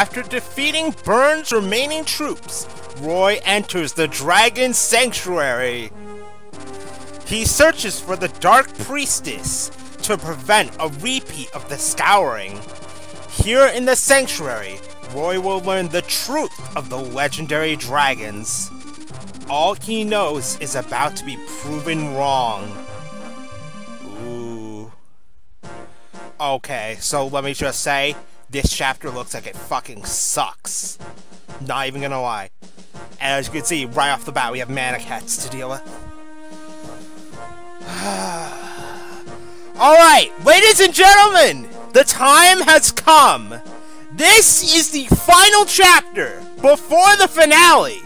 After defeating Bern's remaining troops, Roy enters the Dragon Sanctuary. He searches for the Dark Priestess to prevent a repeat of the Scouring. Here in the Sanctuary, Roy will learn the truth of the legendary dragons. All he knows is about to be proven wrong. Ooh. Okay, so let me just say, this chapter looks like it fucking sucks. Not even gonna lie. And as you can see, right off the bat, we have Manaketes to deal with. Alright, ladies and gentlemen, the time has come. This is the final chapter before the finale.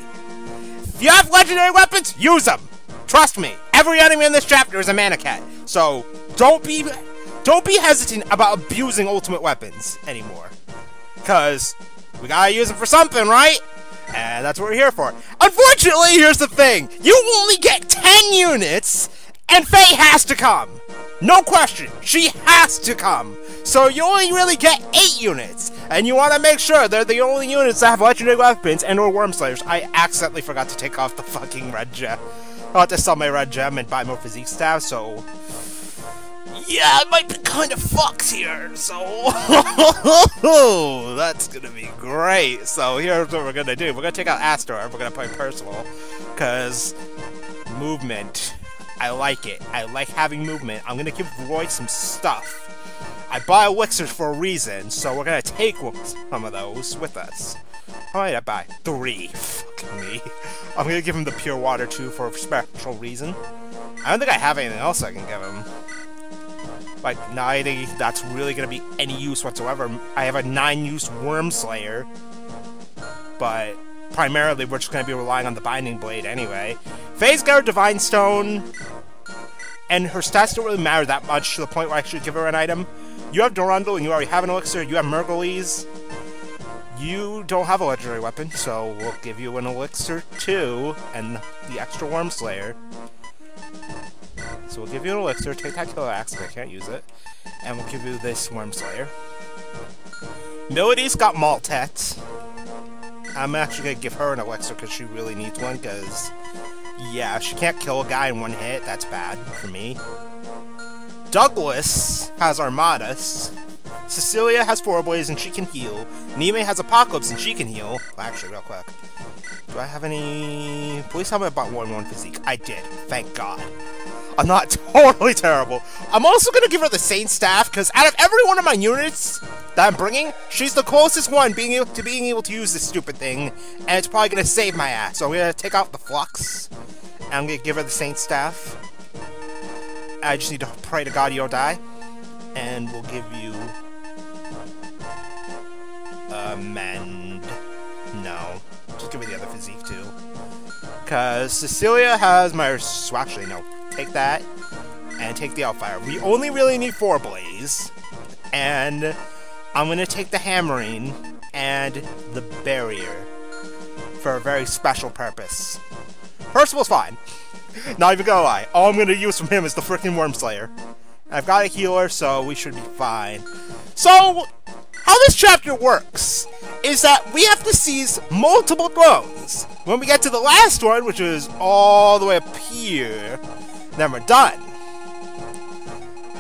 If you have legendary weapons, use them. Trust me, every enemy in this chapter is a Manacat. So don't be don't be hesitant about abusing ultimate weapons anymore. Cause we gotta use them for something, right? And that's what we're here for. Unfortunately, here's the thing. You only get 10 units, and Faye has to come. No question, she has to come. So you only really get 8 units, and you want to make sure they're the only units that have legendary weapons and or Wyrmslayers. I accidentally forgot to take off the fucking red gem. I'll have to sell my red gem and buy more physique staff, so... Yeah, I might be kind of fucked here, so... That's gonna be great. So here's what we're gonna do. We're gonna take out Astohl, we're gonna play Percival, because... Movement. I like it. I like having movement. I'm gonna give Roy some stuff. I buy elixirs for a reason, so we're gonna take some of those with us. Did I buy? Three. Fuck me. I'm gonna give him the pure water too for a special reason. I don't think I have anything else I can give him. Like, neither that's really gonna be any use whatsoever. I have a 9-use Wyrmslayer, but primarily we're just gonna be relying on the Binding Blade anyway. Phase Guard Divine Stone, and her stats don't really matter that much to the point where I should give her an item. You have Durandal and you already have an elixir, you have Mulagir. You don't have a legendary weapon, so we'll give you an elixir too, and the extra Wyrmslayer. So we'll give you an elixir, take that killer axe, I can't use it, and we'll give you this Wyrmslayer. Milady's got Maltet. I'm actually gonna give her an elixir because she really needs one, because, yeah, she can't kill a guy in one hit, that's bad for me. Douglas has Armadas. Cecilia has Forblaze and she can heal. Nime has Apocalypse and she can heal. Well, actually, real quick. Do I have any... Please tell me about 1-1 Physique. I did. Thank God. I'm not totally terrible. I'm also going to give her the Saint Staff, because out of every one of my units that I'm bringing, she's the closest one being able to being able to use this stupid thing, and it's probably going to save my ass. So I'm going to take out the Flux, and I'm going to give her the Saint Staff. I just need to pray to God you don't die, and we'll give you... Uh, Amend... No. Just give me the other physique, too. Because Cecilia has my... So actually, no take that, and take the Outfire. We only really need Forblaze, and I'm going to take the Hammerne and the Barrier for a very special purpose. Percival's fine. Not even gonna lie. All I'm gonna use from him is the freaking Wyrmslayer. I've got a healer, so we should be fine. So, how this chapter works is that we have to seize multiple thrones. When we get to the last one, which is all the way up here, then we're done.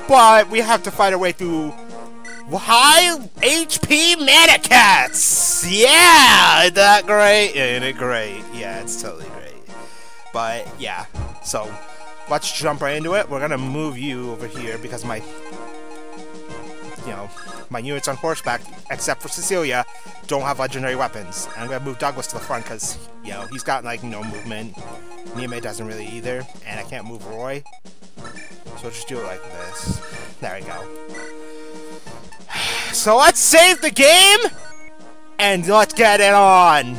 But we have to fight our way through high HP Manacats! Yeah! Isn't that great? Isn't it great? Yeah, it's totally great. But, yeah. So, let's jump right into it. We're gonna move you over here because my... You know, my units on horseback, except for Cecilia, don't have legendary weapons. And I'm gonna move Douglas to the front because, you know, he's got, like, no movement. Nime doesn't really either, and I can't move Roy. So just do it like this. There we go. So let's save the game, and let's get it on!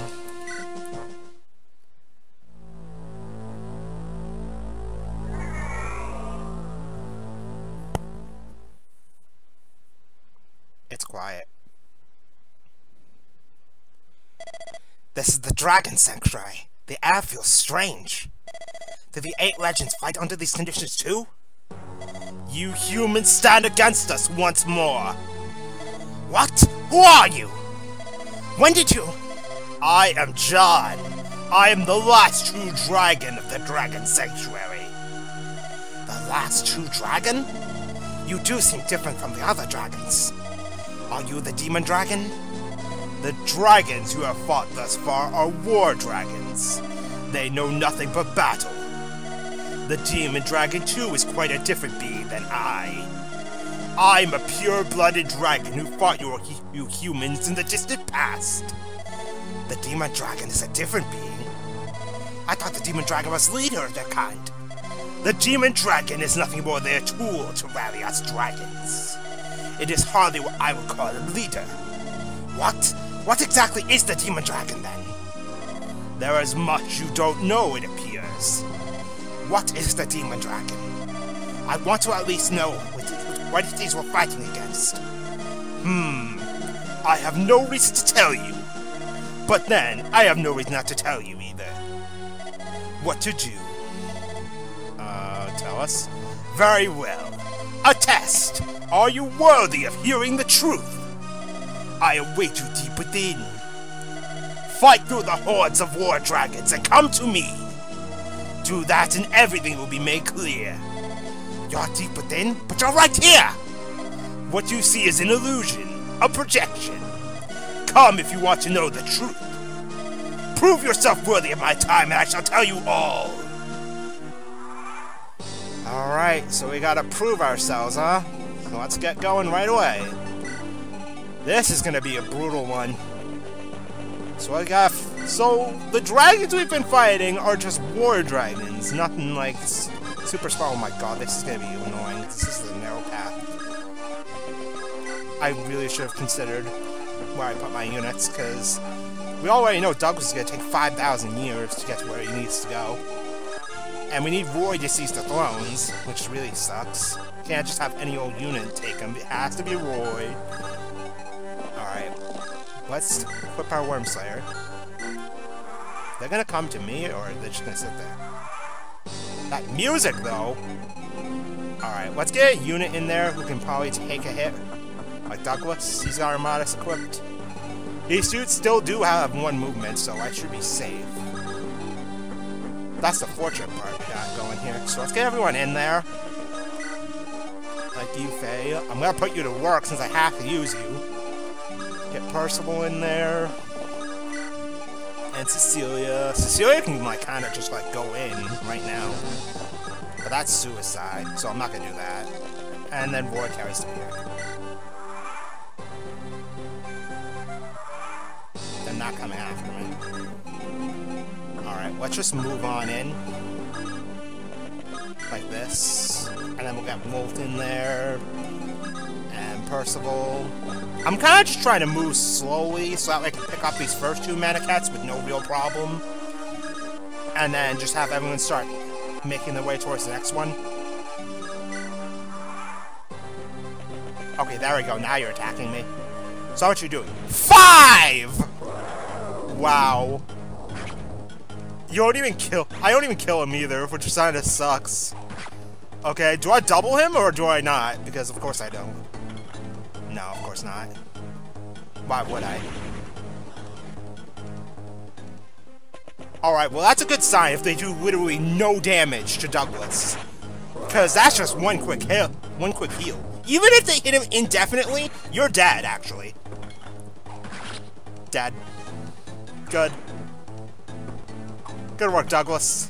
This is the Dragon Sanctuary. The air feels strange. Did the eight legends fight under these conditions too? You humans stand against us once more! What? Who are you? When did you? I am Jahn. I am the last true dragon of the Dragon Sanctuary. The last true dragon? You do seem different from the other dragons. Are you the demon dragon? The dragons you have fought thus far are war dragons. They know nothing but battle. The demon dragon too is quite a different being than I. I'm a pure-blooded dragon who fought you, you humans in the distant past. The demon dragon is a different being. I thought the demon dragon was leader of their kind. The demon dragon is nothing more than a tool to rally us dragons. It is hardly what I would call a leader. What? What exactly is the demon dragon then? There is much you don't know, it appears. What is the demon dragon? I want to at least know what it is we're fighting against. Hmm. I have no reason to tell you. But then, I have no reason not to tell you either. What to do? Uh, tell us? Very well. A test! Are you worthy of hearing the truth? I am way too deep within. Fight through the hordes of war dragons and come to me. Do that and everything will be made clear. You're deep within, but you're right here! What you see is an illusion, a projection. Come if you want to know the truth. Prove yourself worthy of my time and I shall tell you all. Alright, so we gotta prove ourselves, huh? Let's get going right away. This is gonna be a brutal one. So I got... So, the dragons we've been fighting are just war dragons, nothing like Super Spell. Oh my god, this is gonna be annoying. This is the narrow path. I really should have considered where I put my units, because we already know Douglas is gonna take 5,000 years to get to where he needs to go. And we need Roy to seize the thrones, which really sucks. Can't just have any old unit take him. It has to be Roy. Alright. Let's equip our Wyrmslayer. They're gonna come to me, or they're just gonna sit there? That music, though! Alright, let's get a unit in there who can probably take a hit. Like Douglas, he's Armadas equipped. These suits still do have one movement, so I should be safe. That's the fortune part we got going here. So let's get everyone in there. Like you, Faye. I'm gonna put you to work since I have to use you. Get Percival in there and Cecilia. Cecilia can like kind of just like go in right now. But that's suicide, so I'm not gonna do that. And then Roy carries to here. They're not coming after me. Alright, let's just move on in. Like this. And then we'll get Molt in there. Percival. I'm kind of just trying to move slowly so that I can pick up these first two Manecats with no real problem. And then just have everyone start making their way towards the next one. Okay, there we go. Now you're attacking me. So what you doing? Five! Wow. You don't even kill- I don't even kill him either, which kinda sucks. Okay, do I double him or do I not? Because of course I don't. No, of course not. Why would I? Alright, well that's a good sign if they do literally no damage to Douglas. Because that's just one quick heal. One quick heal. Even if they hit him indefinitely, you're dead, actually. Dead. Good. Good work, Douglas.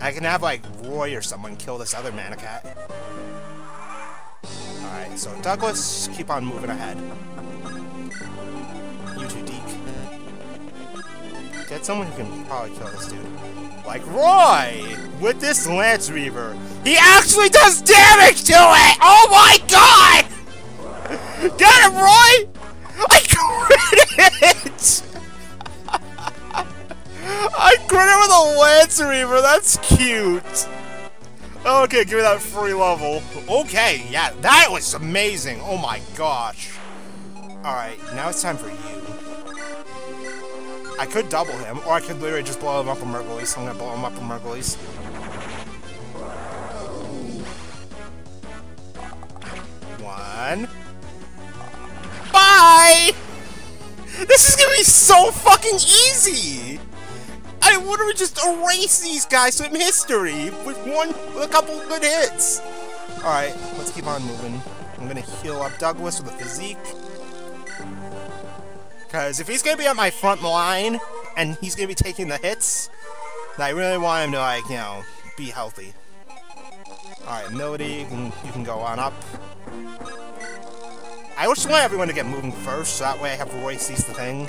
I can have, like, Roy or someone kill this other Manicat. Alright, so Douglas, keep on moving ahead. You two, Deke. Get someone who can probably kill this dude. Like Roy! With this Lance Reaver. He actually does damage to it! Oh my god! Get him, Roy! I crit it! I crit it with a Lance Reaver, that's cute! Okay, give me that free level. Okay, yeah, that was amazing. Oh my gosh. Alright, now it's time for you. I could double him, or I could literally just blow him up with Mulagir. I'm gonna blow him up with Mulagir. One. Bye! This is gonna be so fucking easy! I literally just erase these guys from history with one, with a couple good hits. Alright, let's keep on moving. I'm gonna heal up Douglas with a physique. Because if he's gonna be on my front line, and he's gonna be taking the hits, I really want him to, like, you know, be healthy. Alright, Milady, you can, you can go on up. I just want everyone to get moving first, so that way I have Roy seize the thing.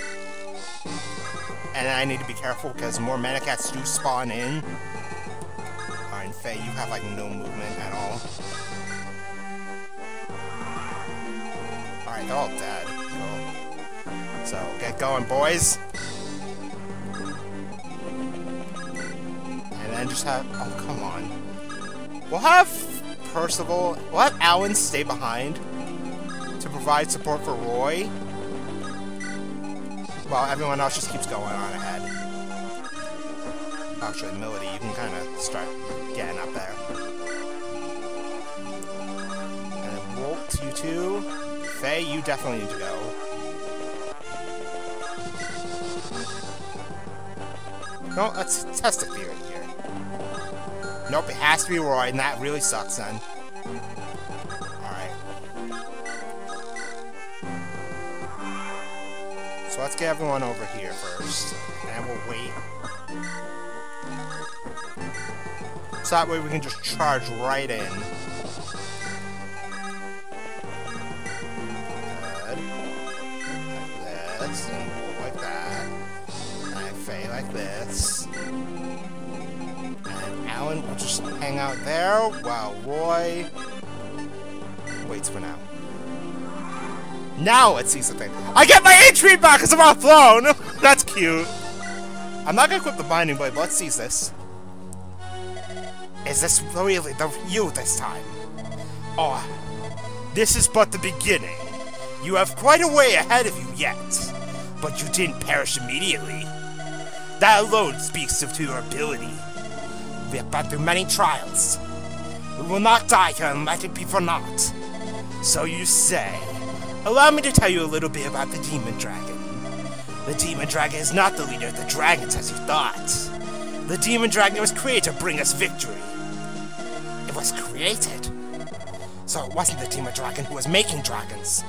And I need to be careful, because more Manacats do spawn in. Alright, Faye, you have, like, no movement at all. Alright, they're all dead. Cool. So, get going, boys. And then just have... Oh, come on. We'll have Percival... We'll have Alan stay behind to provide support for Roy. While everyone else just keeps going on ahead. Actually, Milady, you can kind of start getting up there. And then Wolt, you two. Faye, you definitely need to go. No, let's test a theory here. Nope, it has to be Roy, and that really sucks then. Let's get everyone over here first, and we'll wait. So that way we can just charge right in. Good. Like this, and like that. And Faye like this. And Alan will just hang out there while Roy waits for now. Now let's see something. I get my HP back because I'm off throne! That's cute. I'm not gonna equip the Binding Blade, but let's seize this. Is this really the you this time? Oh, this is but the beginning. You have quite a way ahead of you yet, but you didn't perish immediately. That alone speaks of your ability. We have been through many trials. We will not die here and let it be for naught. So you say. Allow me to tell you a little bit about the Demon Dragon. The Demon Dragon is not the leader of the dragons as you thought. The Demon Dragon was created to bring us victory. It was created. So it wasn't the Demon Dragon who was making dragons.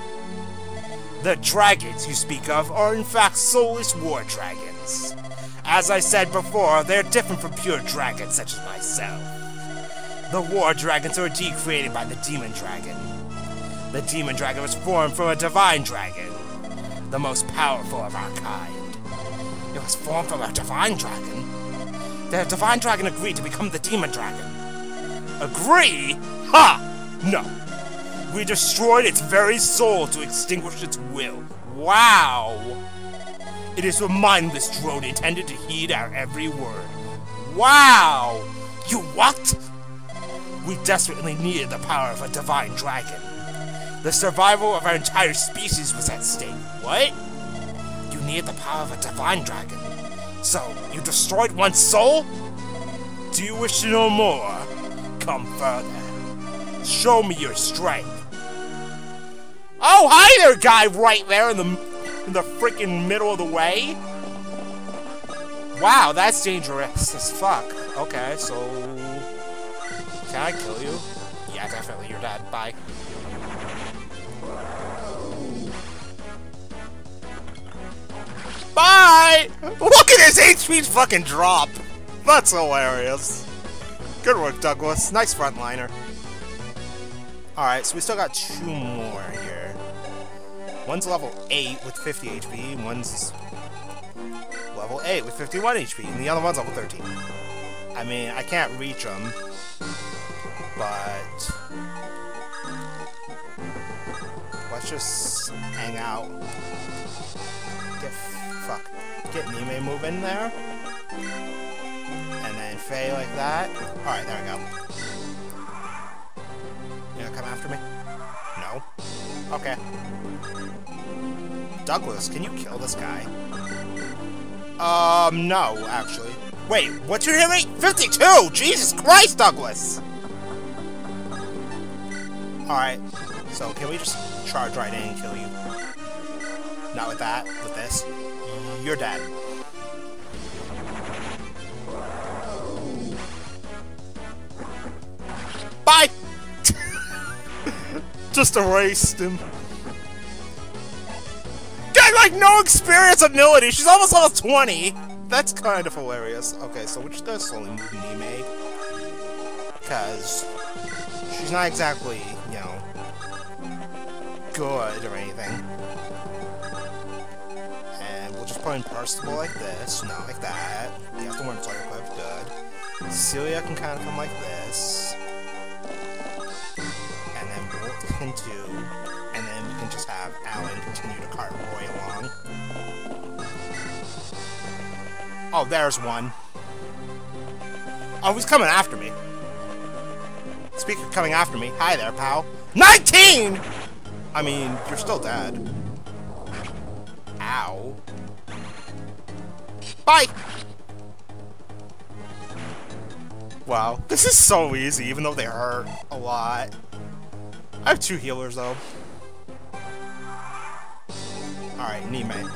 The dragons you speak of are in fact soulless war dragons. As I said before, they're different from pure dragons such as myself. The war dragons are indeed created by the Demon Dragon. The Demon Dragon was formed from a Divine Dragon, the most powerful of our kind. It was formed from a Divine Dragon? The Divine Dragon agreed to become the Demon Dragon. Agree? Ha! No. We destroyed its very soul to extinguish its will. Wow! It is a mindless drone intended to heed our every word. Wow! You what? We desperately needed the power of a divine dragon. The survival of our entire species was at stake. What? You needed the power of a divine dragon. So, you destroyed one soul? Do you wish to know more? Come further. Show me your strength. Oh, hi there, guy right there in the in the freaking middle of the way. Wow, that's dangerous as fuck. Okay, so can I kill you? Yeah, definitely. You're dead. Bye. Bye! Look at his HP fucking drop. That's hilarious. Good work, Douglas. Nice frontliner. Alright, so we still got two more here. One's level 8 with 50 HP, one's level 8 with 51 HP, and the other one's level 13. I mean, I can't reach them, but... Let's just hang out. Get, fuck, get Nime moving there. And then Faye like that. Alright, there we go. You gonna come after me? No? Okay. Douglas, can you kill this guy? Um, no, actually. Wait, what's your hit rate? 52! Jesus Christ, Douglas! Alright, so can we just charge right in and kill you? Not with that. With this. You're dead. Bye! Just erased him. Got like no experience ability. She's almost level 20. That's kind of hilarious. Okay, so which does slowly move Nime. Because she's not exactly, you know, good or anything. Put in like this, not like that. You have to learn Fire Clip, good. Celia can kind of come like this. And then we'll continue, and then we can just have Alan continue to cart Roy along. Oh, there's one. Oh, he's coming after me. Speaker coming after me, hi there, pal. 19! I mean, you're still dead. Ow. Bye! Wow, this is so easy, even though they hurt a lot. I have two healers, though. Alright, Nime.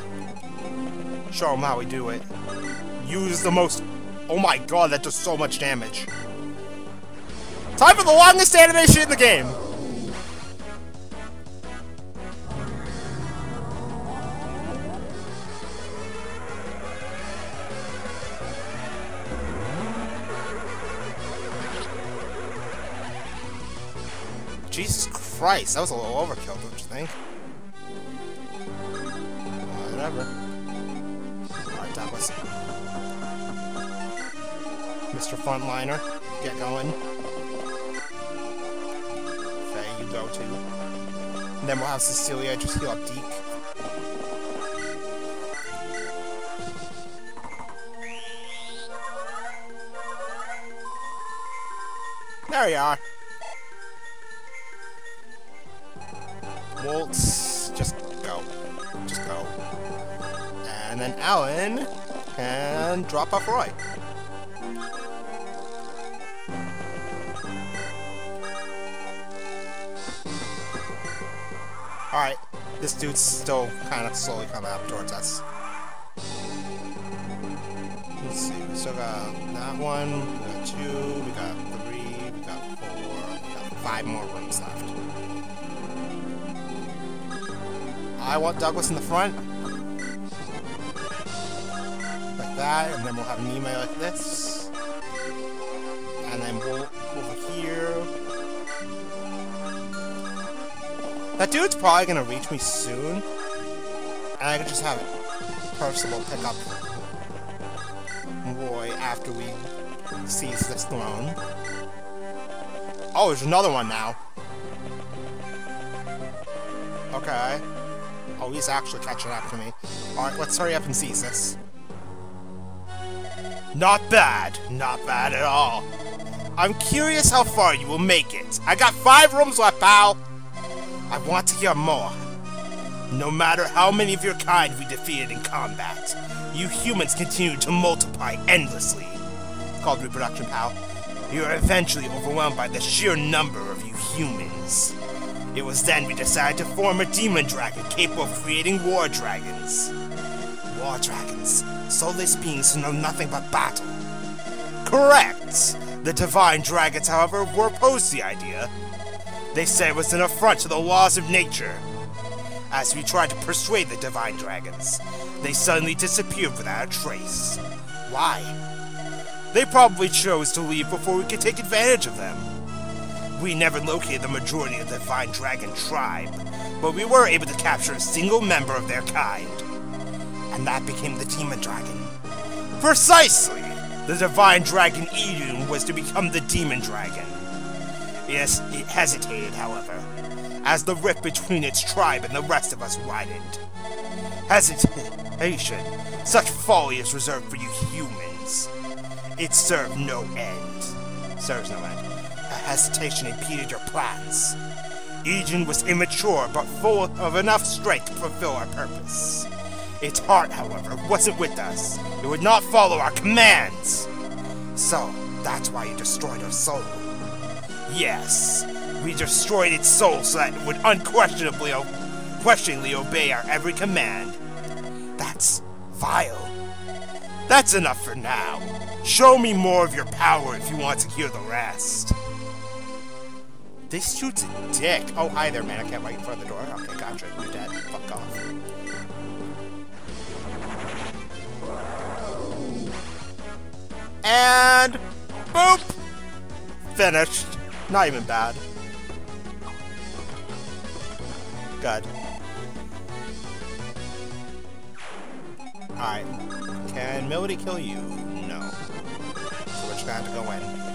Show them how we do it. Use the most... Oh my god, that does so much damage. Time for the longest animation in the game! Jesus Christ, that was a little overkill, don't you think? Whatever. Alright, was... Mr. Frontliner, get going. Faye, you go too. And then we'll have Cecilia just heal up Deke. There you are. Waltz, just go. Just go. And then Alan can drop off Roy. Alright, this dude's still kind of slowly coming up towards us. Let's see, we still got that one, we got two, we got three, we got four, we got five more rooms left. I want Douglas in the front. Like that, and then we'll have Nime like this. And then we'll over here. That dude's probably gonna reach me soon. And I could just have Percival pick up Roy after we seize this throne. Oh, there's another one now. Okay. He's actually catching up to me. Alright, let's hurry up and seize this. Not bad. Not bad at all. I'm curious how far you will make it. I got five rooms left, pal. I want to hear more. No matter how many of your kind we defeated in combat, you humans continue to multiply endlessly. Called reproduction, pal. You are eventually overwhelmed by the sheer number of you humans. It was then we decided to form a demon dragon capable of creating war dragons. War dragons, soulless beings who know nothing but battle. Correct! The divine dragons, however, were opposed to the idea. They said it was an affront to the laws of nature. As we tried to persuade the divine dragons, they suddenly disappeared without a trace. Why? They probably chose to leave before we could take advantage of them. We never located the majority of the Divine Dragon tribe, but we were able to capture a single member of their kind. And that became the Demon Dragon. Precisely! The Divine Dragon Idun was to become the Demon Dragon. Yes, it hesitated, however, as the rift between its tribe and the rest of us widened. Hesitation, such folly is reserved for you humans. It served no end. Serves no end. Hesitation impeded your plans. Idun was immature, but full of enough strength to fulfill our purpose. Its heart, however, wasn't with us. It would not follow our commands. So, that's why you destroyed our soul. Yes, we destroyed its soul so that it would unquestionably unquestioningly obey our every command. That's vile. That's enough for now. Show me more of your power if you want to hear the rest. This shoots a dick. Oh, hi there, man. I can't wait in front of the door. Okay, gotcha. You're dead. Fuck off. And... Boop! Finished. Not even bad. Good. Alright. Can Milady kill you? No. So we're just gonna have to go in.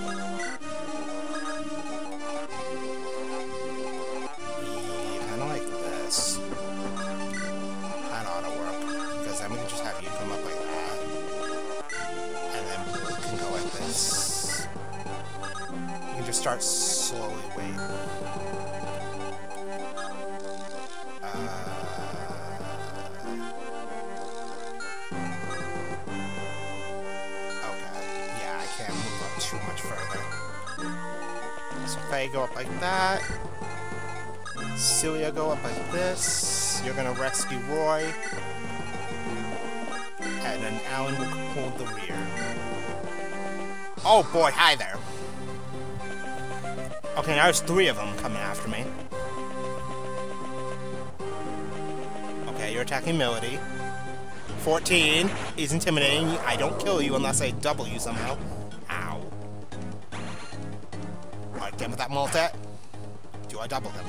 Start slowly wait. I go up like that. Celia go up like this. You're gonna rescue Roy. And then Alan will hold the rear. Oh boy, hi there. Okay, now there's three of them coming after me. Okay, you're attacking Milady. 14 is intimidating. I don't kill you unless I double you somehow. Ow. Alright, again with that multi. Do I double him?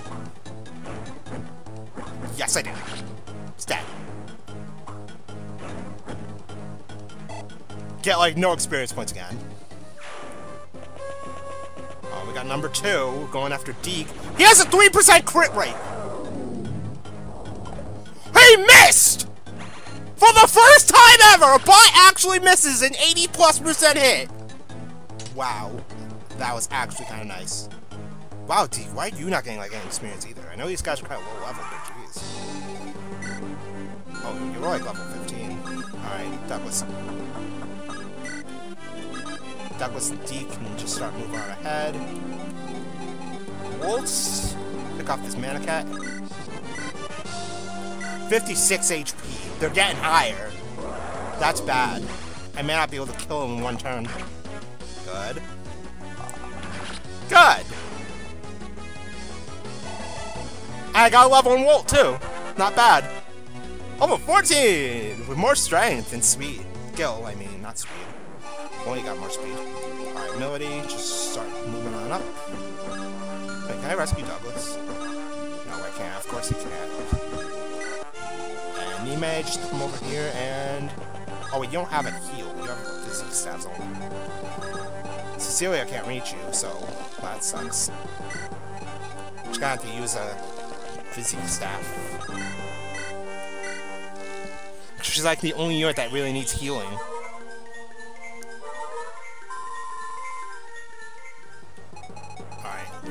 Yes, I do. Dead. Get, like, no experience points again. Number two going after Deke. He has a 3% crit rate! He missed! For the first time ever, a bot actually misses an 80 plus percent hit! Wow that was actually kind of nice. Wow, D, why are you not getting like any experience either? I know these guys are kind of low level, but jeez. Oh, you're like level 15. Alright, Douglas. Douglas and D can just start moving on ahead. Woltz, pick off this Manicat. 56 HP. They're getting higher. That's bad. I may not be able to kill him in one turn. Good. Good! I got a level in Wolt, too. Not bad. Level 14! With more strength and speed. Skill, I mean, not speed. Only got more speed. Alright, Milady, just start moving on up. Wait, can I rescue Douglas? No, I can't. Of course he can't. And Nime, just come over here and... Oh, wait, you don't have a heal. You have physique stats only. Cecilia can't reach you, so that sucks. Just gonna have to use a physique staff. She's like the only unit that really needs healing.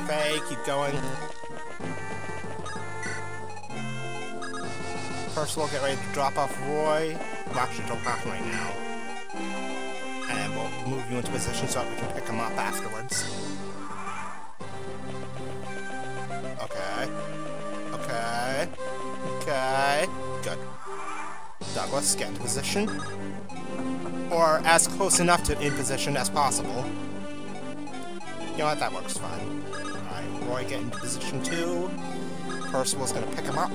Faye, keep going. First we'll get ready to drop off Roy. Well, actually, have him right now and we'll move you into position so that we can pick him up afterwards. Okay. Okay. Okay. Good. Douglas, get into position. Or as close enough to in position as possible. You know what, that works fine. Roy get into position too. Percival's gonna pick him up.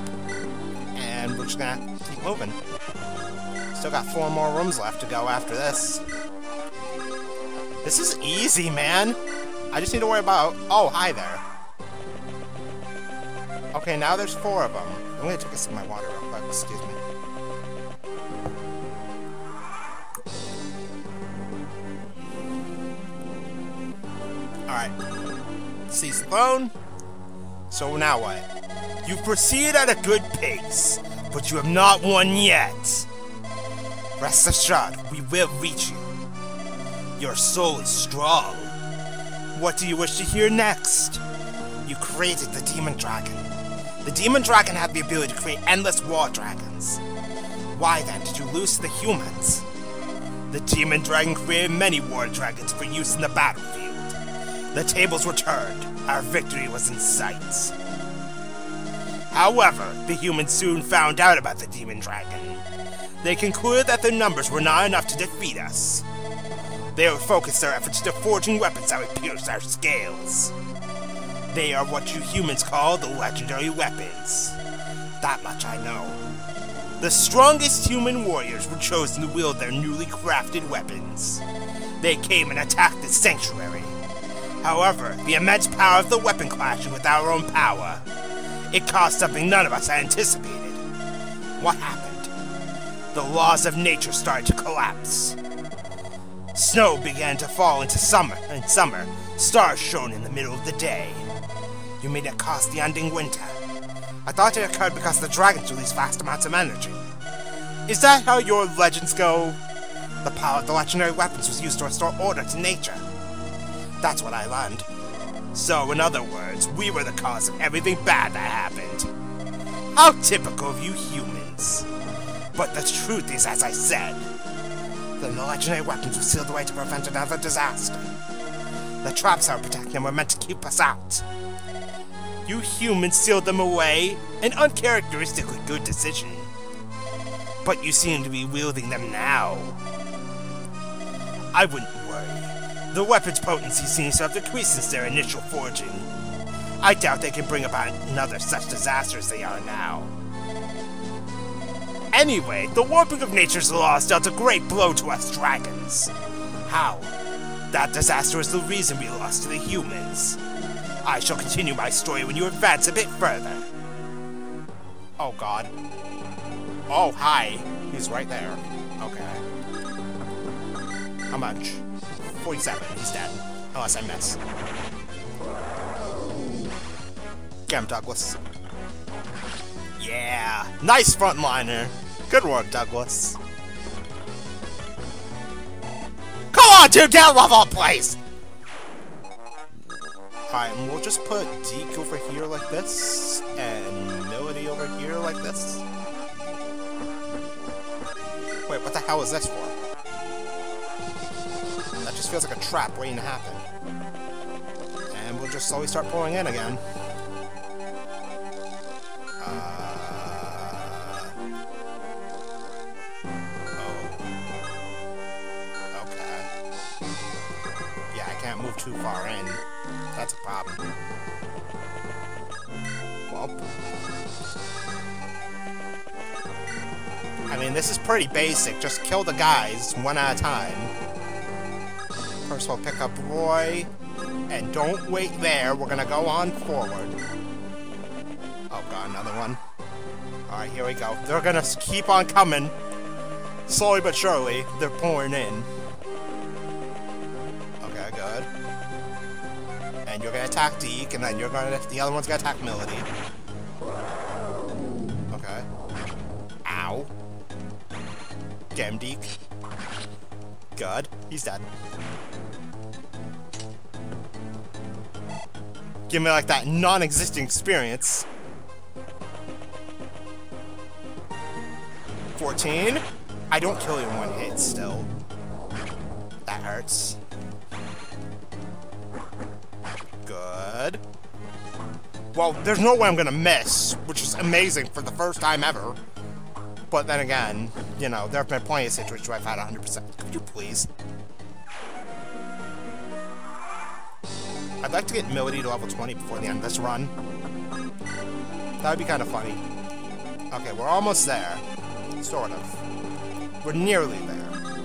And we're just gonna keep moving. Still got four more rooms left to go after this. This is easy, man. I just need to worry about... Oh, hi there. Okay, now there's four of them. I'm gonna take a sip of my water real quick. Excuse me. Alright. Seize the. So now what? You proceed at a good pace, but you have not won yet. Rest assured, we will reach you. Your soul is strong. What do you wish to hear next? You created the Demon Dragon. The Demon Dragon had the ability to create endless war dragons. Why then did you lose the humans? The Demon Dragon created many war dragons for use in the battlefield. The tables were turned. Our victory was in sight. However, the humans soon found out about the demon dragon. They concluded that their numbers were not enough to defeat us. They would focus their efforts to forging weapons that would pierce our scales. They are what you humans call the legendary weapons. That much I know. The strongest human warriors were chosen to wield their newly crafted weapons. They came and attacked the sanctuary. However, the immense power of the weapon clashed with our own power, it caused something none of us had anticipated. What happened? The laws of nature started to collapse. Snow began to fall into summer, and summer, stars shone in the middle of the day. You made it cause the ending winter. I thought it occurred because the dragons release vast amounts of energy. Is that how your legends go? The power of the legendary weapons was used to restore order to nature. That's what I learned. So, in other words, we were the cause of everything bad that happened. How typical of you humans. But the truth is, as I said, the legendary weapons were sealed away to prevent another disaster. The traps that were protecting them were meant to keep us out. You humans sealed them away, an uncharacteristically good decision. But you seem to be wielding them now. I wouldn't worry. The weapon's potency seems to have decreased since their initial forging. I doubt they can bring about another such disaster as they are now. Anyway, the warping of nature's laws dealt a great blow to us dragons. How? That disaster was the reason we lost to the humans. I shall continue my story when you advance a bit further. Oh god. Oh, hi. He's right there. Okay. How much? 47. He's dead. Unless I miss. Him, Douglas. Yeah! Nice frontliner! Good work, Douglas. Come on, dude, get level, please! Alright, and we'll just put Deke over here like this, and Milady over here like this. Wait, what the hell is this for? Feels like a trap waiting to happen. And we'll just slowly start pulling in again. Uh... Oh. Okay. Yeah, I can't move too far in. That's a problem. Well. I mean, this is pretty basic. Just kill the guys one at a time. First all, pick up Roy. And don't wait there. We're gonna go on forward. Oh god, another one. Alright, here we go. They're gonna keep on coming. Slowly but surely, they're pouring in. Okay, good. And you're gonna attack Deke, and then you're gonna the other one's gonna attack Milady. Okay. Ow. Damn Deke. Good. He's dead. Give me like that non-existing experience. 14? I don't kill you in one hit still. That hurts. Good. Well, there's no way I'm gonna miss, which is amazing for the first time ever. But then again, you know, there have been plenty of situations where I've had 100%. Could you please? I'd like to get Milady to level 20 before the end of this run. That would be kind of funny. Okay, we're almost there. Sort of. We're nearly there.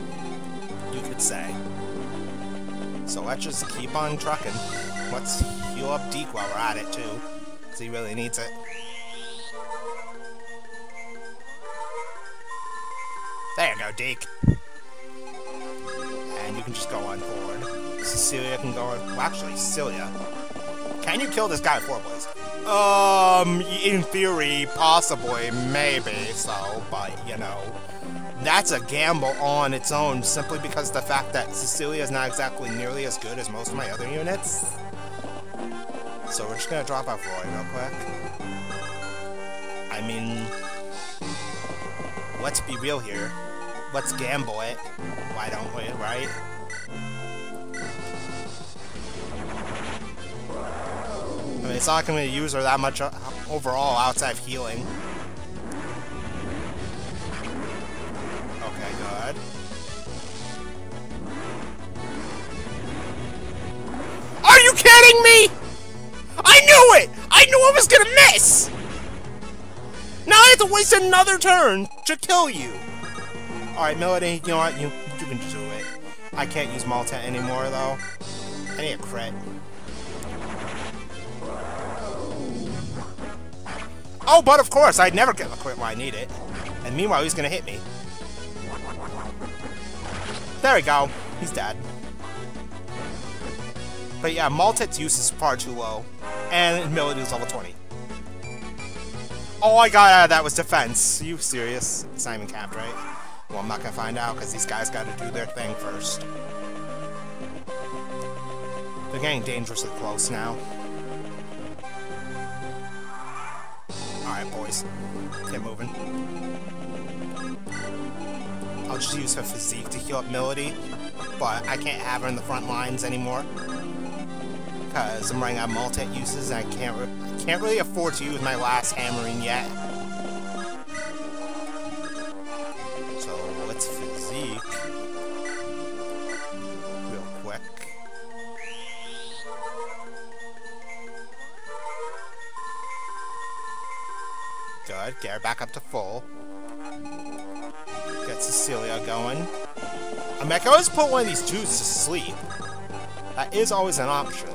You could say. So let's just keep on trucking. Let's heal up Deke while we're at it, too. Because he really needs it. There you go, Deke. And you can just go on forward. Cecilia can go on... Well, actually, Cecilia. Can you kill this guy Forblaze? Um, in theory, possibly, maybe so, but, you know that's a gamble on its own, simply because the fact that Cecilia is not exactly nearly as good as most of my other units. So we're just gonna drop out Roy real quick. I mean, let's be real here. Let's gamble it. Why don't we, right? Mean, it's not going to use her that much uh, overall outside of healing. Okay, good. Are you kidding me? I knew it! I knew I was gonna miss! Now I have to waste another turn to kill you! Alright, Milady, you know what? You, you can do it. I can't use Malta anymore, though. I need a crit. Oh, but of course, I'd never get crit when I need it. And meanwhile, he's gonna hit me. There we go. He's dead. But yeah, Maltet's use is far too low. And Milady is level 20. All I got out of that was defense. Are you serious? It's not even capped, right? Well, I'm not gonna find out, because these guys gotta do their thing first. They're getting dangerously close now. Alright, boys. Get moving. I'll just use her Physic to heal up Milady, but I can't have her in the front lines anymore. Because I'm running out of Maltet uses and I can't, I can't really afford to use my last Hammerne yet. Good, get her back up to full. Get Cecilia going. I mean, I can always put one of these dudes to sleep. That is always an option.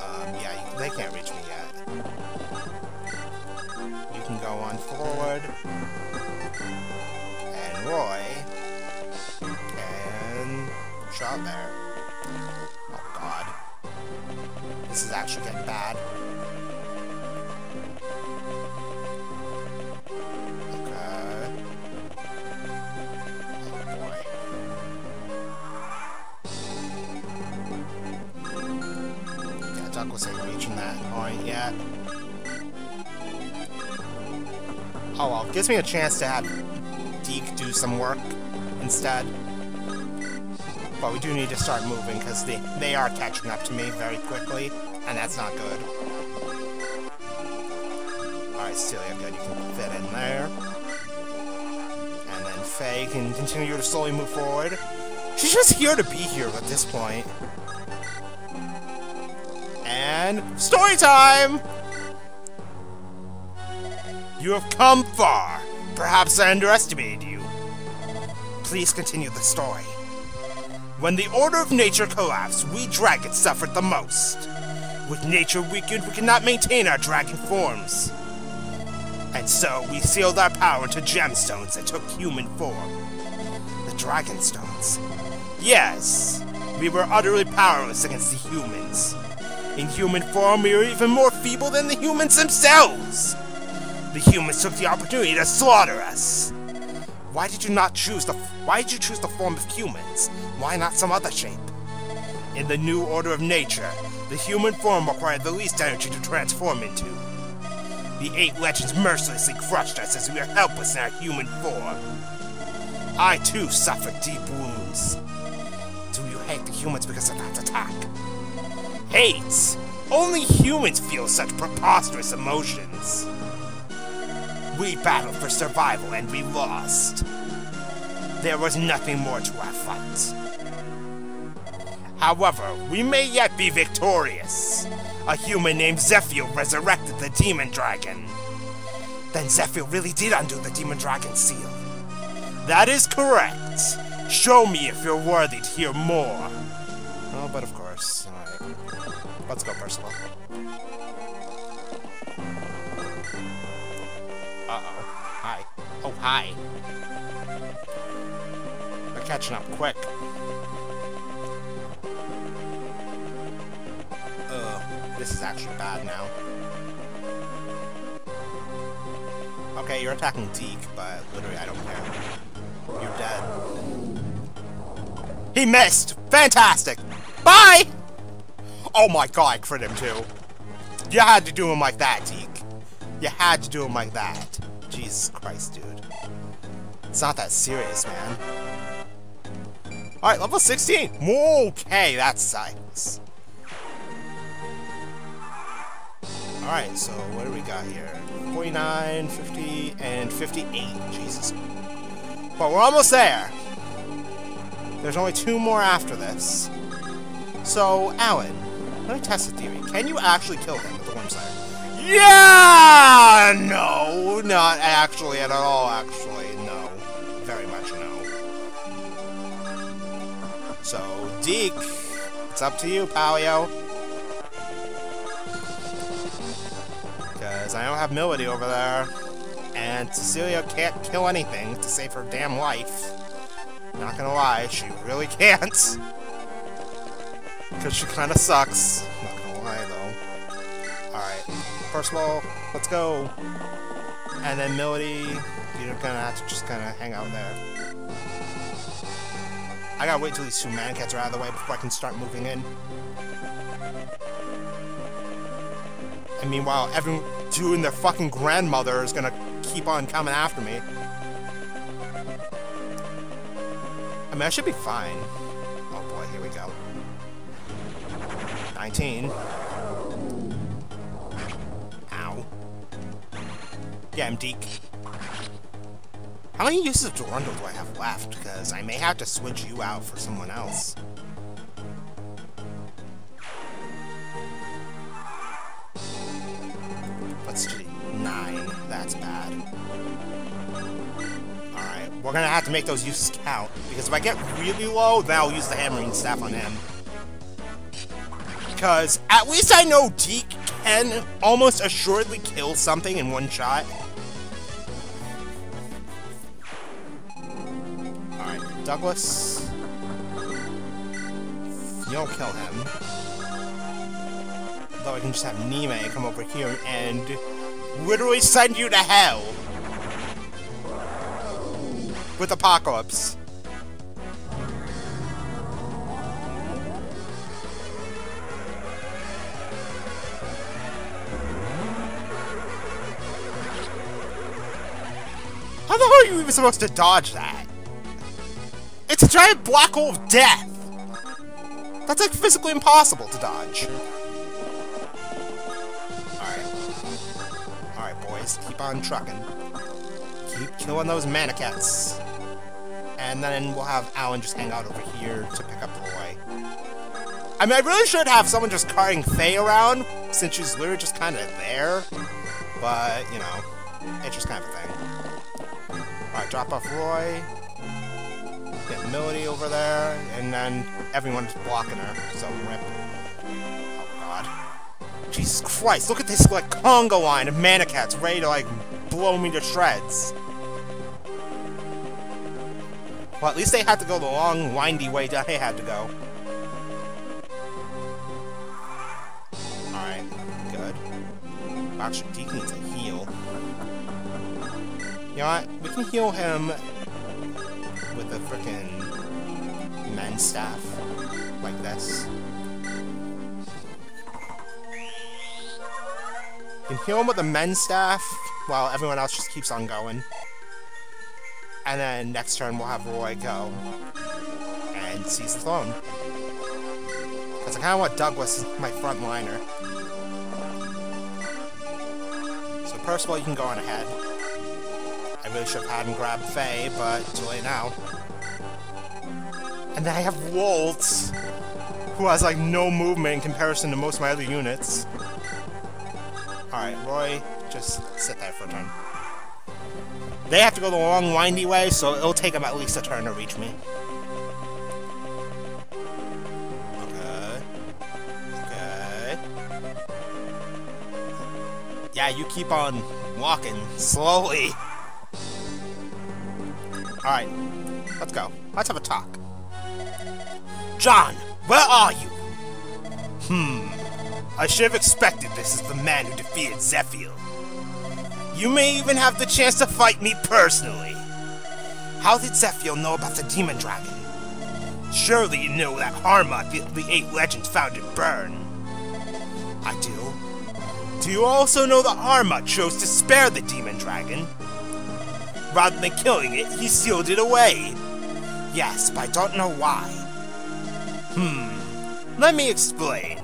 Um, yeah, they can't reach me yet. You can go on forward. And Roy And... shot there. Oh god. This is actually getting bad. Was ain't reaching that point yet. Oh well, gives me a chance to have Dieck do some work instead. But we do need to start moving because they, they are catching up to me very quickly, and that's not good. Alright, Celia, good, you can fit in there. And then Faye can continue to slowly move forward. She's just here to be here at this point. And story time! You have come far. Perhaps I underestimated you. Please continue the story. When the order of nature collapsed, we dragons suffered the most. With nature weakened, we cannot maintain our dragon forms. And so, we sealed our power into gemstones that took human form. The dragon stones. Yes, we were utterly powerless against the humans. In human form, we were even more feeble than the humans themselves. The humans took the opportunity to slaughter us. Why did you not choose the why did you choose the form of humans? Why not some other shape? In the new order of nature, the human form required the least energy to transform into. The eight legends mercilessly crushed us as we were helpless in our human form. I too suffered deep wounds. Do you hate the humans because of that attack? Hate! Only humans feel such preposterous emotions. We battled for survival and we lost. There was nothing more to our fight. However, we may yet be victorious. A human named Zephiel resurrected the demon dragon. Then Zephiel really did undo the demon dragon seal. That is correct. Show me if you're worthy to hear more. Oh, but of course. Alright. Let's go, Percival. Uh-oh. Hi. Oh, hi. They're catching up quick. Ugh. This is actually bad now. Okay, you're attacking Dieck, but literally I don't care. You're dead. He missed! Fantastic! Bye! Oh my god, I crit him too. You had to do him like that, Dieck. You had to do him like that. Jesus Christ, dude. It's not that serious, man. Alright, level 16! Okay, that's nice. Alright, so what do we got here? 49, 50, and 58. Jesus. But we're almost there. There's only two more after this. So, Alen, let me test the theory. Can you actually kill him with the Wyrmslayer? Yeah! No, not actually at all, actually. No. Very much no. So, Dieck, it's up to you, Palio. Because I don't have Milady over there. And Cecilia can't kill anything to save her damn life. Not gonna lie, she really can't. Because she kinda sucks. Not gonna lie, though. Alright, first of all, let's go. And then Milady, you're gonna have to just kinda hang out there. I gotta wait till these two Manaketes are out of the way before I can start moving in. And meanwhile, every everyone and their fucking grandmother is gonna keep on coming after me. I mean, I should be fine. 19. Ow. Yeah, I'm Dieck. How many uses of Durandal do I have left? Because I may have to switch you out for someone else. Let's do nine. That's bad. Alright, we're gonna have to make those uses count. Because if I get really low, then I'll use the Hammerne staff on him. Because at least I know Dieck can almost assuredly kill something in one shot. Alright, Douglas. You don't kill him. Though I can just have Niime come over here and literally send you to hell. With Apocalypse. How the hell are you even supposed to dodge that? It's a giant black hole of death! That's like physically impossible to dodge. Alright. Alright, boys, keep on trucking. Keep killing those Manaketes. And then we'll have Alen just hang out over here to pick up Roy. I mean, I really should have someone just carting Faye around, since she's literally just kind of there. But, you know, it's just kind of a thing. Alright, drop off Roy. Get Milady over there, and then everyone's blocking her, so rip. Oh god. Jesus Christ, look at this, like, conga line of Manaketes ready to, like, blow me to shreds. Well, at least they had to go the long, windy way that they had to go. Alright, good. Actually, needs a. You know what? We can heal him with a frickin' men's staff. Like this. You can heal him with the men's staff while everyone else just keeps on going. And then next turn we'll have Roy go and seize the throne. Because I kind of want Douglas as my front liner. So Percival, you can go on ahead. I really should have had him grab Faye, but too late now. And then I have Wolt, who has like no movement in comparison to most of my other units. Alright, Roy, just sit there for a turn. They have to go the long, windy way, so it'll take them at least a turn to reach me. Okay. Okay. Yeah, you keep on walking slowly. Alright, let's go. Let's have a talk. Jahn, where are you? Hmm. I should have expected this as the man who defeated Zephiel. You may even have the chance to fight me personally. How did Zephiel know about the Demon Dragon? Surely you know that Harma, the, the Eight Legends found in Bern. I do. Do you also know that Harma chose to spare the Demon Dragon? Rather than killing it, he sealed it away. Yes, but I don't know why. Hmm. Let me explain.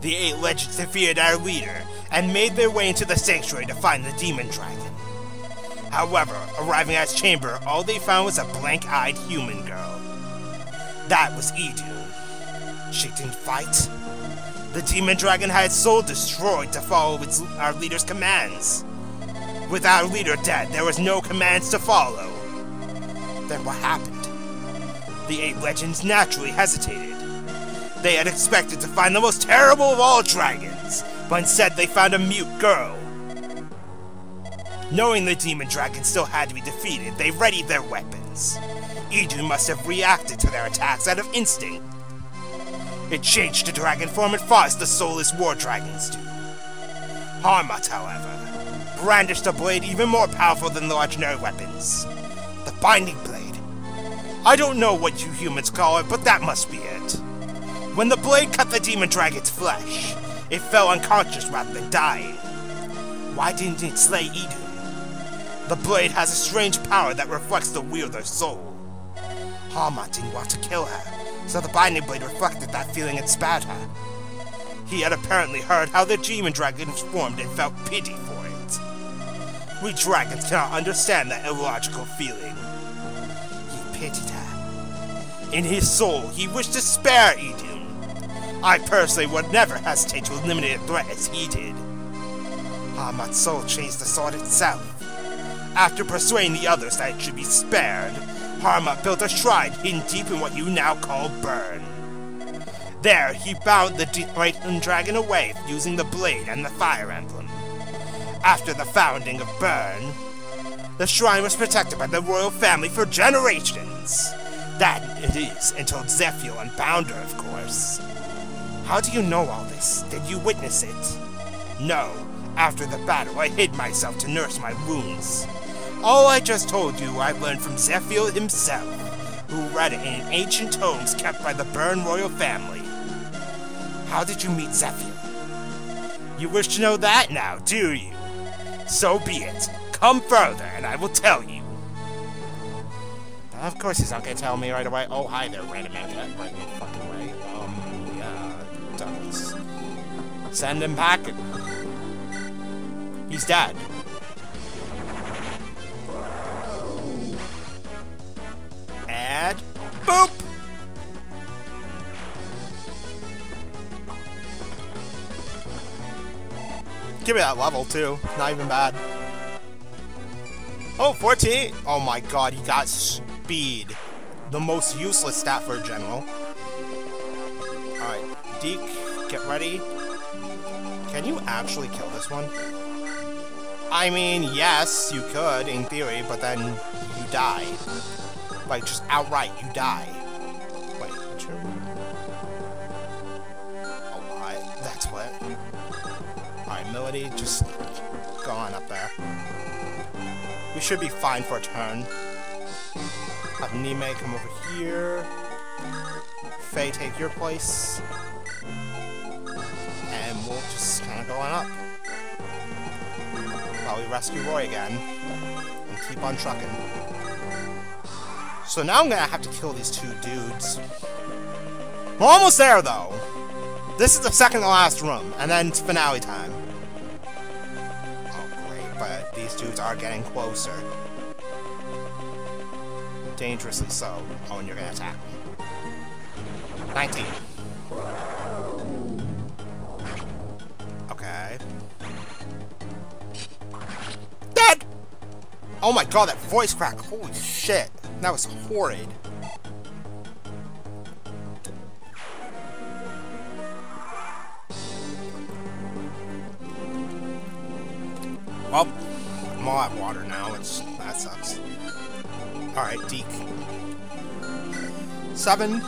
The Eight Legends defeated our leader, and made their way into the sanctuary to find the demon dragon. However, arriving at its chamber, all they found was a blank-eyed human girl. That was Idun. She didn't fight. The demon dragon had its soul destroyed to follow its, our leader's commands. With our leader dead, there was no commands to follow. Then what happened? The eight legends naturally hesitated. They had expected to find the most terrible of all dragons, but instead they found a mute girl. Knowing the demon dragon still had to be defeated, they readied their weapons. Idun must have reacted to their attacks out of instinct. It changed to dragon form and fought as the soulless war dragons do. Hartmut, however, brandished a blade even more powerful than the legendary weapons. The Binding Blade. I don't know what you humans call it, but that must be it. When the blade cut the demon dragon's flesh, it fell unconscious rather than dying. Why didn't it slay Idun? The blade has a strange power that reflects the wielder's soul. Hartmut didn't want to kill her, so the binding blade reflected that feeling and spared her. He had apparently heard how the demon dragon was formed and felt pity for. We dragons cannot understand that illogical feeling. He pitied her. In his soul, he wished to spare Idun. I personally would never hesitate to eliminate a threat as he did. Hartmut's soul changed the sword itself. After persuading the others that it should be spared, Hartmut built a shrine hidden deep in what you now call Bern. There, he bound the Titan Dragon away using the blade and the fire emblem. After the founding of Bern, the shrine was protected by the royal family for generations. That it is, until Zephiel unbound her, of course. How do you know all this? Did you witness it? No. After the battle, I hid myself to nurse my wounds. All I just told you I learned from Zephiel himself, who read it in ancient tomes kept by the Bern royal family. How did you meet Zephiel? You wish to know that now, do you? So be it. Come further, and I will tell you. Of course he's not gonna tell me right away. Oh, hi there, random man. Right no fucking way. Um, yeah. Send him back. He's dead. And boop! Give me that level too. Not even bad. Oh, 14! Oh my god, he got speed. The most useless stat for a general. Alright, Dieck, get ready. Can you actually kill this one? I mean, yes, you could, in theory, but then you die. Like, just outright, you die. Wait, true? Oh, I, that's what. Milady, just go on up there. We should be fine for a turn. Have Niime come over here. Faye take your place. And we'll just kind of go on up. While we rescue Roy again. And keep on trucking. So now I'm gonna have to kill these two dudes. We're almost there, though. This is the second to last room, and then it's finale time. These dudes are getting closer. Dangerously so. Oh, and you're gonna attack me. 19. Okay. Dead! Oh my god, that voice crack. Holy shit. That was horrid. Well, All of water now. It's that sucks. Alright, Dieck. Seven.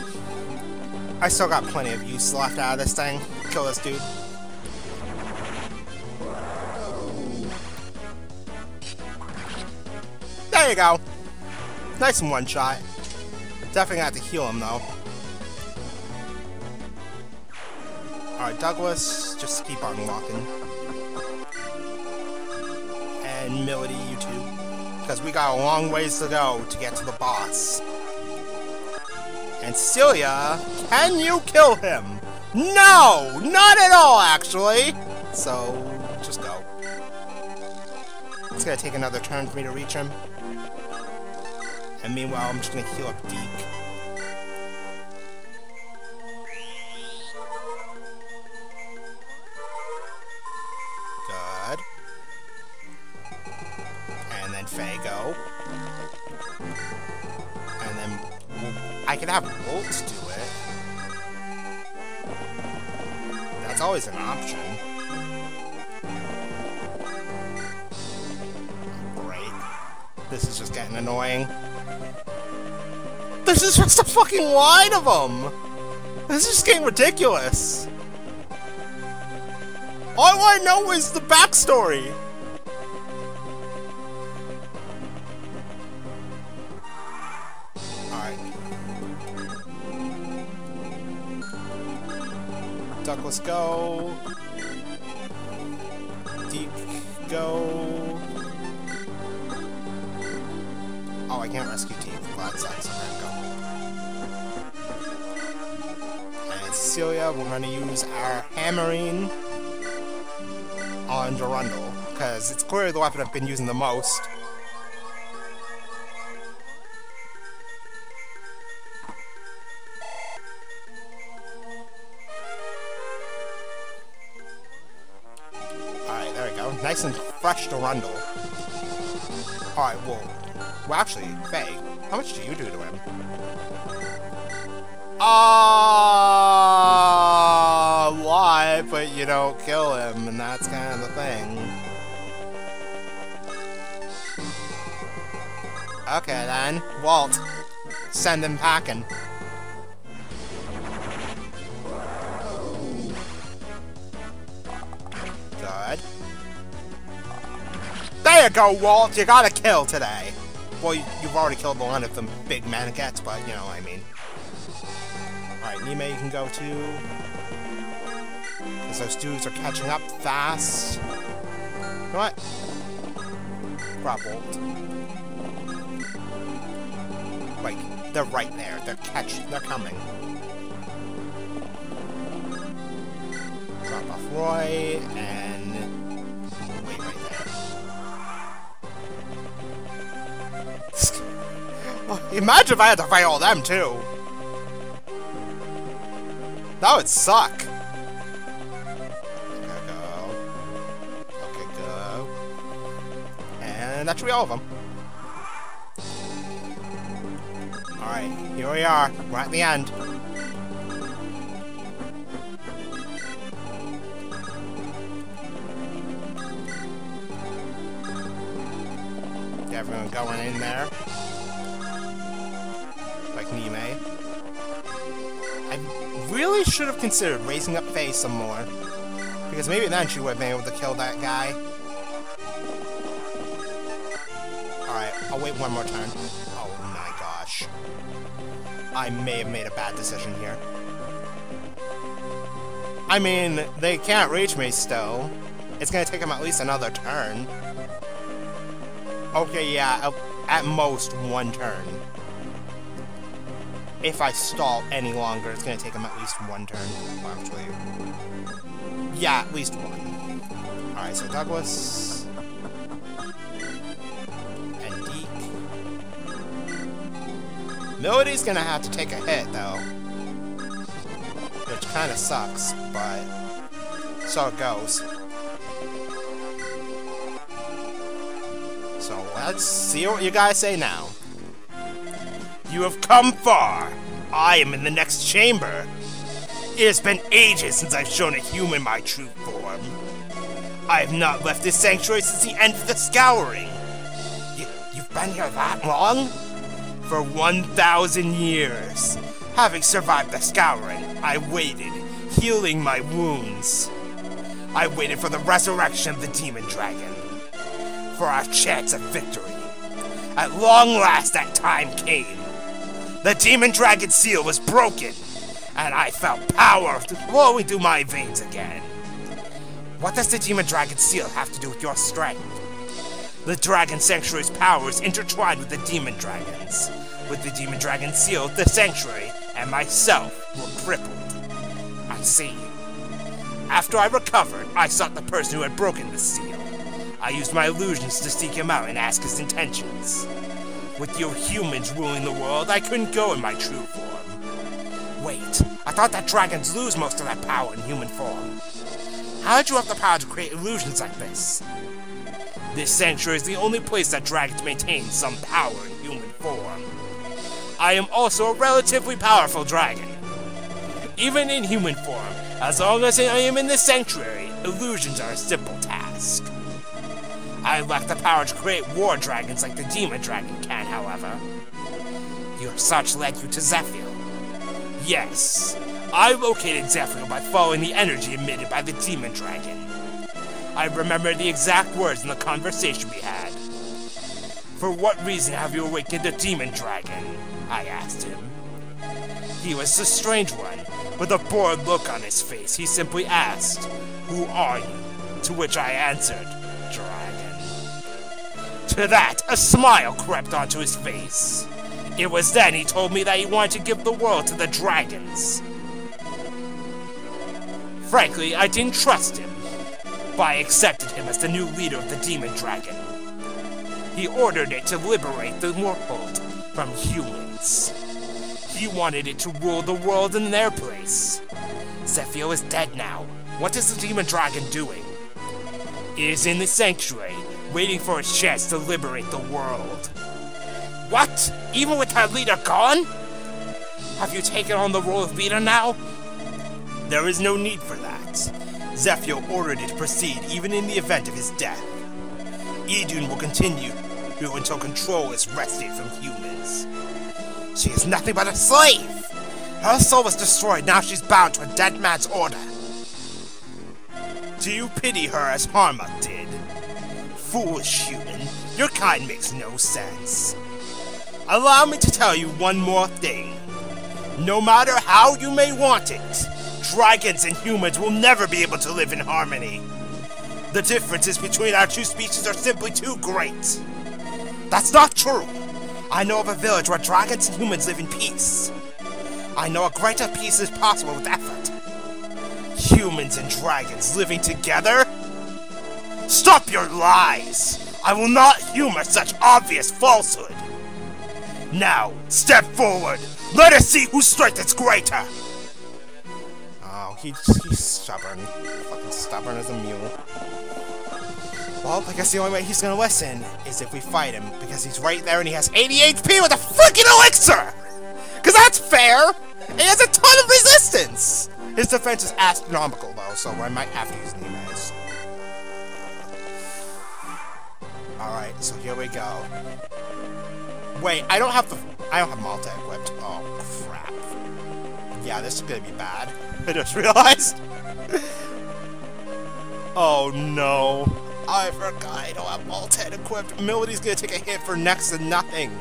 I still got plenty of use left out of this thing. Kill this dude. There you go. Nice and one shot. Definitely have to heal him though. Alright, Douglas, just keep on walking humility, you two. Because we got a long ways to go to get to the boss. And Celia, can you kill him? No! Not at all, actually! So, just go. It's gonna take another turn for me to reach him. And meanwhile, I'm just gonna heal up Dieck. I can have Wolt do it. That's always an option. Great. This is just getting annoying. This is just a fucking line of them! This is just getting ridiculous! All I know is the backstory! Douglas, go! Deep, go! Oh, I can't rescue Teeth. Glad sucks. Okay, go. And Cecilia, we're gonna use our Hammerne on Durandal, because it's clearly the weapon I've been using the most. Fresh Durandal. Alright, well, well, actually, Faye, how much do you do to him? Ah, uh, why? But you don't kill him, and that's kind of the thing. Okay then, Wolt, send him packing. There you go, Wolt. You got a kill today. Well, you, have already killed one of the big Manaketes, but you know what I mean. Alright, Niime you can go to. Because those dudes are catching up fast. You know what? Grab Bolt. Wait, they're right there. They're catch. They're coming. Drop off Roy, and... Imagine if I had to fight all them, too. That would suck. Okay, go. Okay, go. And that should be all of them. Alright, here we are. We're at the end. Everyone going in there. Really should have considered raising up Faye some more. Because maybe then she would have been able to kill that guy. Alright, I'll wait one more turn. Oh my gosh. I may have made a bad decision here. I mean, they can't reach me still. It's gonna take them at least another turn. Okay, yeah, at most one turn. If I stall any longer, it's gonna take him at least one turn. Actually, yeah, at least one. Alright, so Douglas... And Deke. Milady's gonna have to take a hit, though. Which kinda sucks, but... So it goes. So let's see what you guys say now. You have come far. I am in the next chamber. It has been ages since I've shown a human my true form. I have not left this sanctuary since the end of the Scouring. You, you've been here that long? For 1,000 years. Having survived the Scouring, I waited, healing my wounds. I waited for the resurrection of the Demon Dragon. For our chance of victory. At long last that time came. The Demon Dragon seal was broken, and I felt power flowing through my veins again. What does the Demon Dragon seal have to do with your strength? The Dragon Sanctuary's power is intertwined with the Demon Dragon's. With the Demon Dragon seal, the Sanctuary and myself were crippled. I see. After I recovered, I sought the person who had broken the seal. I used my illusions to seek him out and ask his intentions. With you humans ruling the world, I couldn't go in my true form. Wait, I thought that dragons lose most of their power in human form. How did you have the power to create illusions like this? This sanctuary is the only place that dragons maintain some power in human form. I am also a relatively powerful dragon. Even in human form, as long as I am in this sanctuary, illusions are a simple task. I lack the power to create war dragons like the demon dragon can, however. Your search led you to Zephiel. Yes, I located Zephiel by following the energy emitted by the demon dragon. I remember the exact words in the conversation we had. For what reason have you awakened the demon dragon? I asked him. He was a strange one. With a bored look on his face, he simply asked, Who are you? To which I answered, Dragon. To that, a smile crept onto his face. It was then he told me that he wanted to give the world to the dragons. Frankly, I didn't trust him, but I accepted him as the new leader of the Demon Dragon. He ordered it to liberate the world from humans. He wanted it to rule the world in their place. Zephiel is dead now. What is the Demon Dragon doing? It is in the Sanctuary, waiting for its chance to liberate the world. What? Even with our leader gone? Have you taken on the role of leader now? There is no need for that. Zephiel ordered it to proceed even in the event of his death. Idun will continue until control is wrested from humans. She is nothing but a slave! Her soul was destroyed, now she's bound to a dead man's order. Do you pity her as Hartmut did? Foolish human, your kind makes no sense. Allow me to tell you one more thing. No matter how you may want it, dragons and humans will never be able to live in harmony. The differences between our two species are simply too great. That's not true. I know of a village where dragons and humans live in peace. I know a greater peace is possible with effort. Humans and dragons living together? Stop your lies! I will not humor such obvious falsehood. Now, step forward. Let us see whose strength is greater. Oh, he, he's stubborn. Fucking stubborn as a mule. Well, I guess the only way he's gonna listen is if we fight him, because he's right there and he has 80 HP with a freaking elixir! Cause that's fair! And he has a ton of resistance! His defense is astronomical though, so I might have to use Nemes. Alright, so here we go. Wait, I don't have the... I don't have Maltet equipped. Oh, crap. Yeah, this is gonna be bad. I just realized. oh, no. I forgot I don't have Maltet equipped. Milady's gonna take a hit for next to nothing.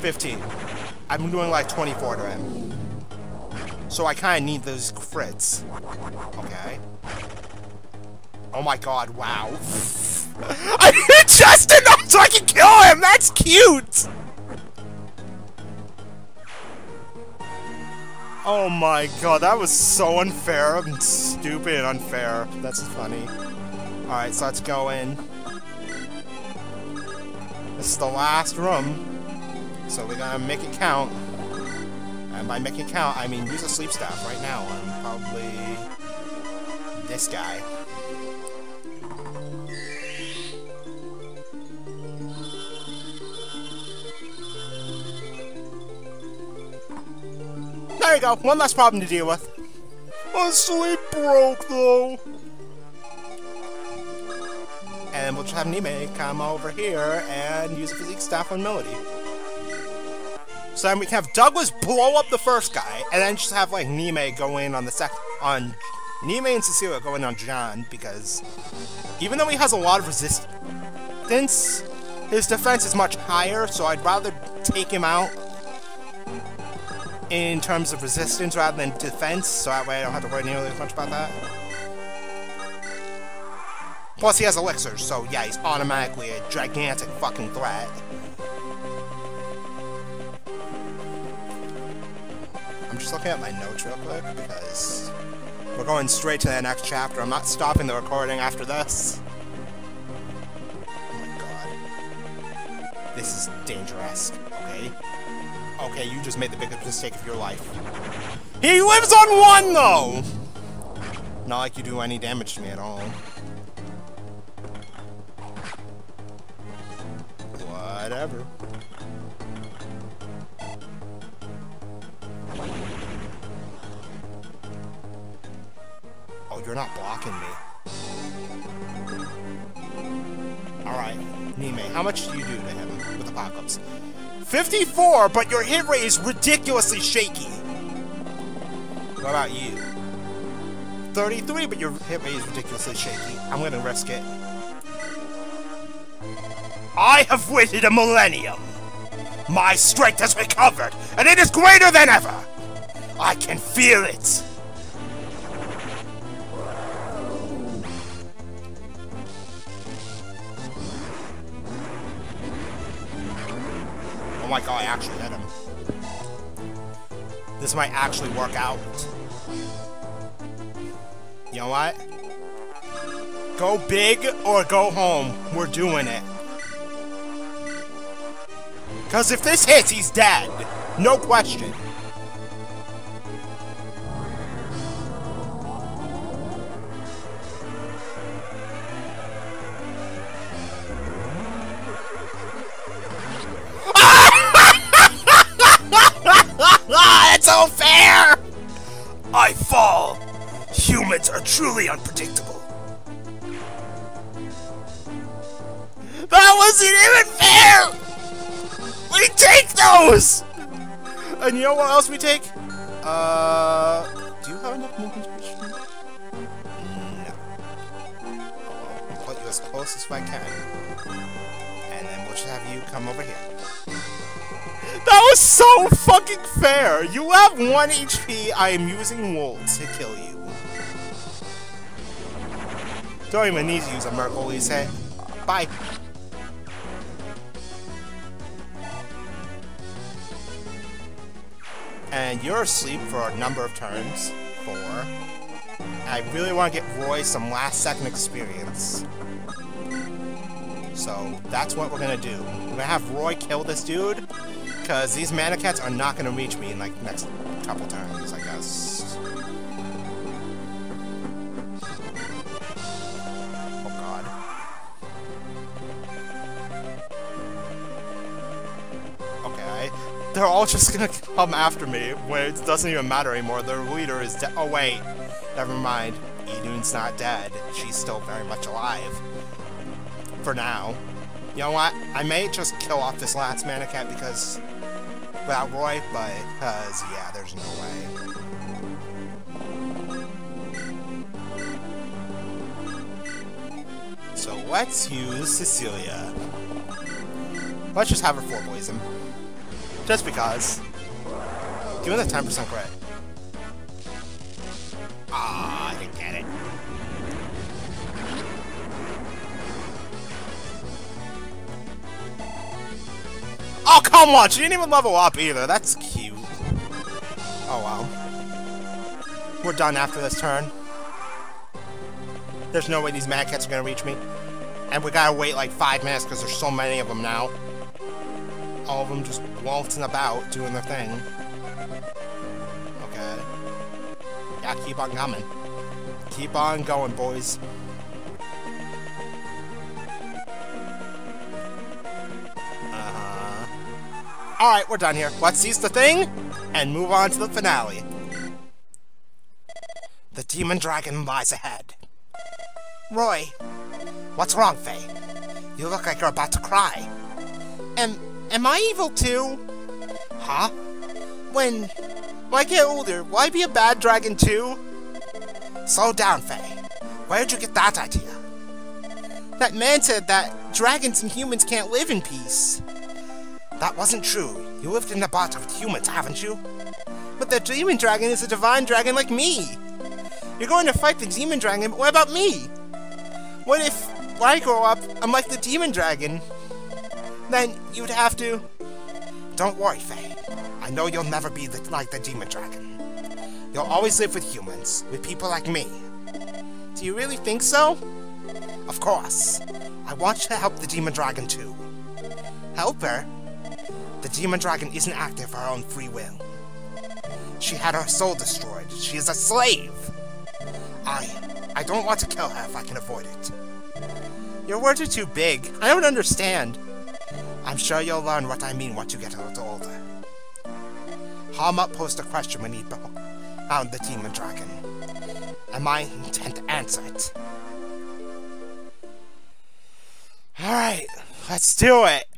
Fifteen. I'm doing like 24 to him. So I kinda need those crits. Okay. Oh my god, wow. I hit just enough so I can kill him! That's cute! Oh my god, that was so unfair and stupid and unfair. That's funny. Alright, so let's go in. This is the last room. So we're gonna make it count. And by make it count, I mean use a sleep staff right now on probably this guy. There you go, one less problem to deal with. My sleep broke, though. And we'll just have Niime come over here and use a Physic staff on Milady. So then we can have Douglas blow up the first guy, and then just have, like, Niime go in on the sec- on... Niime and Cecilia go in on Jahn, because even though he has a lot of resistance, his defense is much higher, so I'd rather take him out in terms of resistance rather than defense, so that way I don't have to worry nearly as much about that. Plus, he has elixirs, so yeah, he's automatically a gigantic fucking threat. I'm just looking at my notes real quick, because We're going straight to the next chapter. I'm not stopping the recording after this. Oh my god. This is dangerous, okay? Okay, you just made the biggest mistake of your life. He lives on one, though! Not like you do any damage to me at all. Whatever. Oh, you're not blocking me. Alright, Niime, how much do you do to him with Apocalypse? 54, but your hit rate is ridiculously shaky. What about you? 33, but your hit rate is ridiculously shaky. I'm gonna risk it. I have waited a millennium. My strength has recovered, and it is greater than ever. I can feel it. Oh my god, I actually hit him. This might actually work out. You know what? Go big or go home. We're doing it. Because if this hits, he's dead. No question. Humans are truly unpredictable. That wasn't even fair! We take those! And you know what else we take? Uh, do you have enough movement speed? No. I'll put you as close as I can. And then we'll just have you come over here. That was so fucking fair! You have 1 HP, I am using Wool to kill you. Don't even need to use a Merkel, you say. Bye. And you're asleep for a number of turns. Four. I really want to get Roy some last second experience. So that's what we're gonna do. We're gonna have Roy kill this dude, because these Manaketes are not gonna reach me in like next couple turns, I They're all just gonna come after me, where it doesn't even matter anymore. Their leader is dead. Oh wait, never mind. Idun's not dead. She's still very much alive. For now. You know what? I may just kill off this last Manakete because without Roy, but because yeah, there's no way. So let's use Cecilia. Let's just have her four poison. Just because. Give me the 10% crit. Ah, I didn't get it. Oh, come on! She didn't even level up either. That's cute. Oh, wow. We're done after this turn. There's no way these Manaketes are gonna reach me. And we gotta wait like five minutes because there's so many of them now. All of them just waltzing about, doing their thing. Okay. Yeah, keep on coming. Keep on going, boys. Uh-huh. Alright, we're done here. Let's seize the thing, and move on to the finale. The Demon Dragon lies ahead. Roy, what's wrong, Faye? You look like you're about to cry. Am, am I evil too? Huh? When, I get older, I be a bad dragon too? Slow down, Faye. Where'd you get that idea? That man said that dragons and humans can't live in peace. That wasn't true. You lived in the bot with humans, haven't you? But the demon dragon is a divine dragon like me. You're going to fight the demon dragon, but what about me? What if, when I grow up, I'm like the demon dragon? Then you'd have to... Don't worry, Faye. I know you'll never be the, like the demon dragon. You'll always live with humans, with people like me. Do you really think so? Of course. I want you to help the Demon Dragon too. Help her? The Demon Dragon isn't active of her own free will. She had her soul destroyed. She is a slave. I... I don't want to kill her if I can avoid it. Your words are too big. I don't understand. I'm sure you'll learn what I mean once you get a little older. Hartmut posed a question when he found the demon dragon, and I intent to answer it. Alright, let's do it!